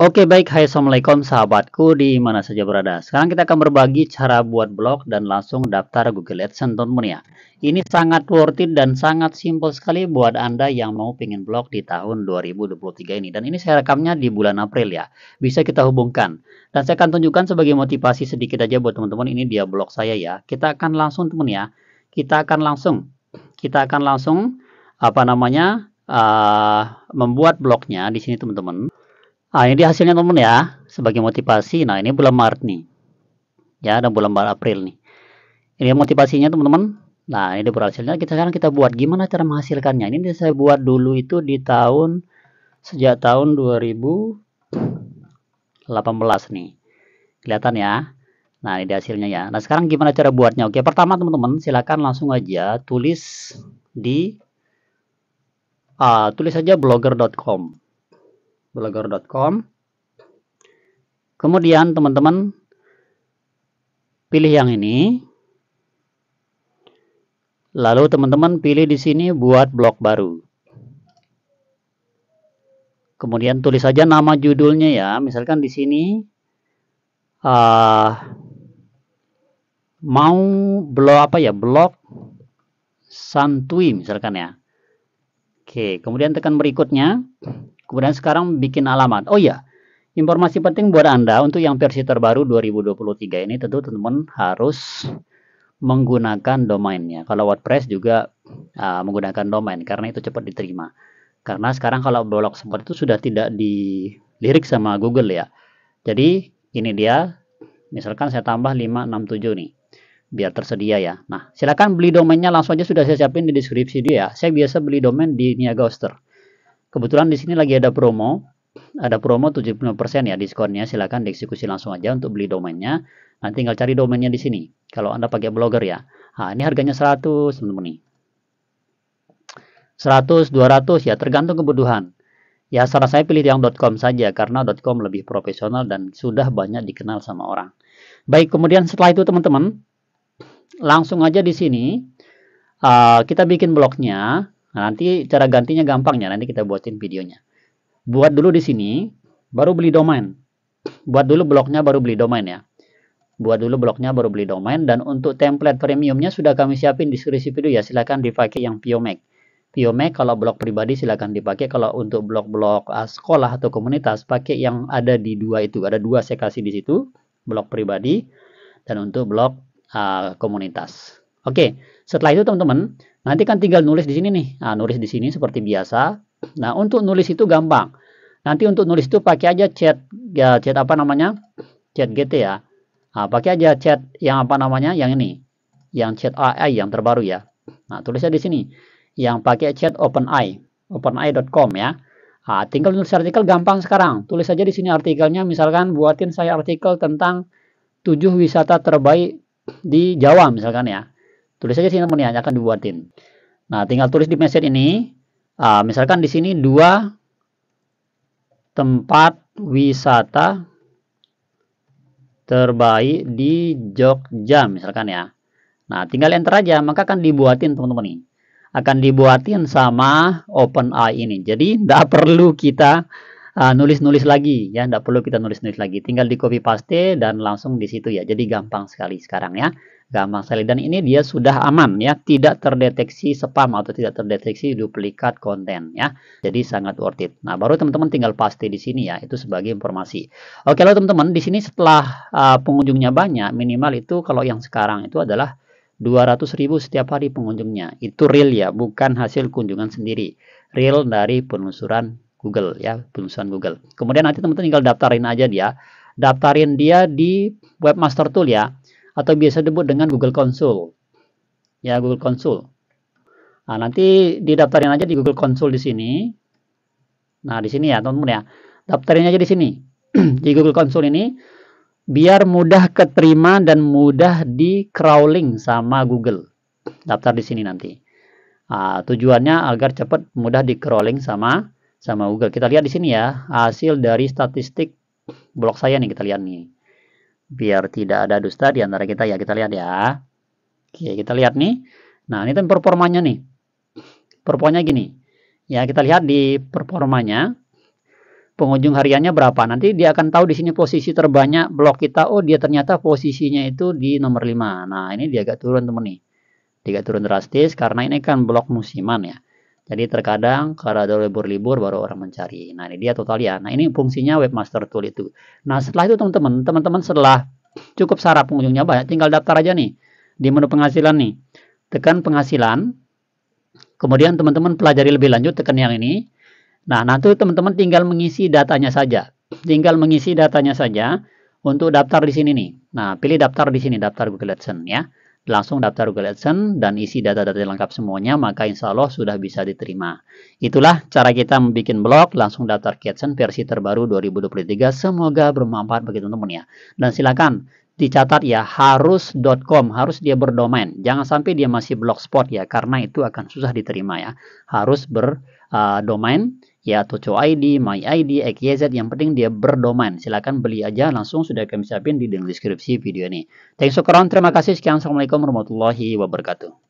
Oke baik, hai assalamualaikum sahabatku di mana saja berada. Sekarang kita akan berbagi cara buat blog dan langsung daftar Google AdSense teman-teman ya. Ini sangat worth it dan sangat simple sekali buat anda yang mau pengen blog di tahun 2023 ini. Dan ini saya rekamnya di bulan April ya. Bisa kita hubungkan. Dan saya akan tunjukkan sebagai motivasi sedikit aja buat teman-teman. Ini dia blog saya ya. Kita akan langsung teman ya. Kita akan langsung. Kita akan langsung apa namanya uh, membuat blognya di sini teman-teman. Nah, ini hasilnya teman ya, sebagai motivasi. Nah, ini bulan Maret nih. Ya, dan bulan Maret April nih. Ini motivasinya teman-teman. Nah, ini berhasilnya. Kita sekarang kita buat gimana cara menghasilkannya. Ini saya buat dulu itu di tahun sejak tahun 2018 nih. Kelihatan ya. Nah, ini hasilnya ya. Nah, sekarang gimana cara buatnya? Oke, pertama teman-teman, silakan langsung aja tulis di uh, tulis saja blogger.com blogger.com kemudian teman-teman pilih yang ini. Lalu teman-teman pilih di sini buat blog baru. Kemudian tulis saja nama judulnya ya. Misalkan di sini uh, mau blog apa ya blog santui misalkan ya. Oke kemudian tekan berikutnya Kemudian sekarang bikin alamat. Oh iya, informasi penting buat Anda untuk yang versi terbaru 2023 ini tentu teman-teman harus menggunakan domainnya. Kalau WordPress juga uh, menggunakan domain karena itu cepat diterima. Karena sekarang kalau blog seperti itu sudah tidak dilirik sama Google ya. Jadi ini dia, misalkan saya tambah 567 nih, biar tersedia ya. Nah, silakan beli domainnya langsung aja sudah saya siapin di deskripsi dia. Saya biasa beli domain di Niaga Hoster. Kebetulan di sini lagi ada promo, ada promo 75% ya diskonnya. Silakan dieksekusi langsung aja untuk beli domainnya. Nanti tinggal cari domainnya di sini. Kalau Anda pakai blogger ya. Nah, ini harganya 100, teman-teman nih. 100, 200 ya tergantung kebutuhan. Ya saran saya pilih yang .com saja karena .com lebih profesional dan sudah banyak dikenal sama orang. Baik, kemudian setelah itu teman-teman langsung aja di sini uh, kita bikin blognya Nah, nanti cara gantinya gampang ya, nanti kita buatin videonya. Buat dulu di sini, baru beli domain. Buat dulu blognya baru beli domain ya. Buat dulu blognya baru beli domain dan untuk template premiumnya sudah kami siapin di deskripsi video ya. Silahkan dipakai yang Piomac. Piomac kalau blog pribadi silahkan dipakai. Kalau untuk blog-blog uh, sekolah atau komunitas pakai yang ada di dua itu. Ada dua saya kasih di situ, blog pribadi dan untuk blog uh, komunitas. Oke, setelah itu teman-teman Nanti kan tinggal nulis di sini nih. Nah, nulis di sini seperti biasa. Nah, untuk nulis itu gampang. Nanti untuk nulis itu pakai aja chat ya chat apa namanya? Chat GT ya. Nah, pakai aja chat yang apa namanya? Yang ini. Yang chat AI yang terbaru ya. Nah, tulisnya di sini. Yang pakai chat OpenAI, openai.com ya. Nah, tinggal nulis artikel gampang sekarang. Tulis saja di sini artikelnya misalkan buatin saya artikel tentang 7 wisata terbaik di Jawa misalkan ya. Tulis saja sini teman ya, akan dibuatin. Nah, tinggal tulis di message ini. Uh, misalkan di sini dua tempat wisata terbaik di Jogja misalkan ya. Nah, tinggal enter aja, maka akan dibuatin teman-teman ini. Akan dibuatin sama OpenAI ini. Jadi, tidak perlu kita nulis-nulis uh, lagi. Ya, tidak perlu kita nulis-nulis lagi. Tinggal di copy paste dan langsung di situ ya. Jadi gampang sekali sekarang ya. Gampang sekali. Dan ini dia sudah aman ya. Tidak terdeteksi spam atau tidak terdeteksi duplikat konten ya. Jadi sangat worth it. Nah baru teman-teman tinggal paste di sini ya. Itu sebagai informasi. Oke lalu teman-teman. Di sini setelah uh, pengunjungnya banyak minimal itu kalau yang sekarang itu adalah 200.000 setiap hari pengunjungnya. Itu real ya bukan hasil kunjungan sendiri. Real dari penelusuran Google ya penelusuran Google kemudian nanti teman-teman tinggal daftarin aja dia daftarin dia di webmaster tool ya atau biasa disebut dengan Google Console. Ya, Google Console. Nah, nanti didaftarin aja di Google Console di sini. Nah, di sini ya, teman-teman ya. Daftarin aja di sini. di Google Console ini biar mudah keterima dan mudah di crawling sama Google. Daftar di sini nanti. Nah, tujuannya agar cepat mudah di crawling sama sama Google. Kita lihat di sini ya, hasil dari statistik blog saya nih kita lihat nih biar tidak ada dusta di antara kita ya kita lihat ya oke kita lihat nih nah ini performanya nih performanya gini ya kita lihat di performanya pengunjung hariannya berapa. Nanti dia akan tahu di sini posisi terbanyak blog kita. Oh, dia ternyata posisinya itu di nomor 5. Nah, ini dia agak turun teman nih. Dia agak turun drastis karena ini kan blog musiman ya. Jadi terkadang kalau ada libur-libur baru orang mencari. Nah, ini dia total ya. Nah, ini fungsinya webmaster tool itu. Nah, setelah itu teman-teman, teman-teman setelah cukup syarat pengunjungnya banyak, tinggal daftar aja nih di menu penghasilan nih. Tekan penghasilan. Kemudian teman-teman pelajari lebih lanjut tekan yang ini Nah, nanti teman-teman tinggal mengisi datanya saja. Tinggal mengisi datanya saja untuk daftar di sini nih. Nah, pilih daftar di sini, daftar Google AdSense ya. Langsung daftar Google AdSense dan isi data-data lengkap semuanya, maka insya Allah sudah bisa diterima. Itulah cara kita membuat blog, langsung daftar AdSense versi terbaru 2023. Semoga bermanfaat bagi teman-teman ya. Dan silakan dicatat ya harus.com harus dia berdomain jangan sampai dia masih blogspot ya karena itu akan susah diterima ya harus berdomain uh, ya Toco ID, My ID, XYZ yang penting dia berdomain. Silahkan beli aja langsung sudah kami siapin di deskripsi video ini. Thanks for terima kasih sekian. Assalamualaikum warahmatullahi wabarakatuh.